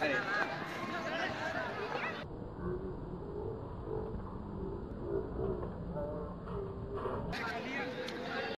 Hey.